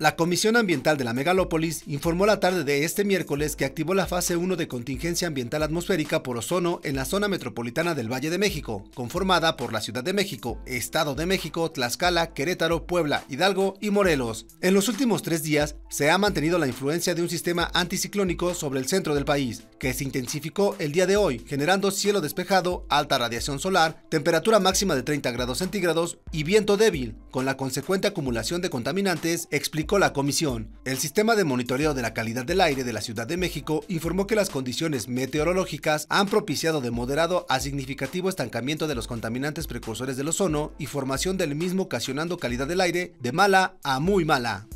La Comisión Ambiental de la Megalópolis informó la tarde de este miércoles que activó la fase 1 de contingencia ambiental atmosférica por ozono en la zona metropolitana del Valle de México, conformada por la Ciudad de México, Estado de México, Tlaxcala, Querétaro, Puebla, Hidalgo y Morelos. En los últimos tres días se ha mantenido la influencia de un sistema anticiclónico sobre el centro del país, que se intensificó el día de hoy, generando cielo despejado, alta radiación solar, temperatura máxima de 30 grados centígrados y viento débil, con la consecuente acumulación de contaminantes, explicó la comisión. El sistema de monitoreo de la calidad del aire de la Ciudad de México informó que las condiciones meteorológicas han propiciado de moderado a significativo estancamiento de los contaminantes precursores del ozono y formación del mismo ocasionando calidad del aire de mala a muy mala.